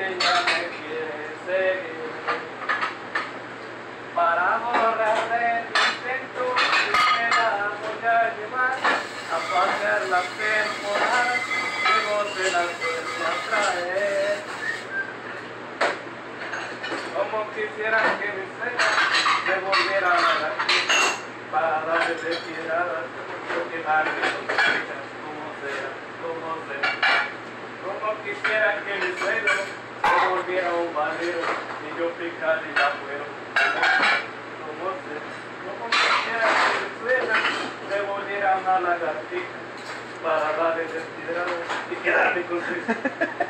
que ya me quiere seguir. Para borrar el intento me la voy a llevar a pasear la temporada que goce la suerte a traer. Como quisiera que mi cena me volviera a la para darle de piedad lo que marque sus fechas, como sea, como sea. Como quisiera que o barrero y yo pecarle y ya fueron. Como se, como quisiera Venezuela, me volviera una lagartija para la desesperada y quedarme con su hijo.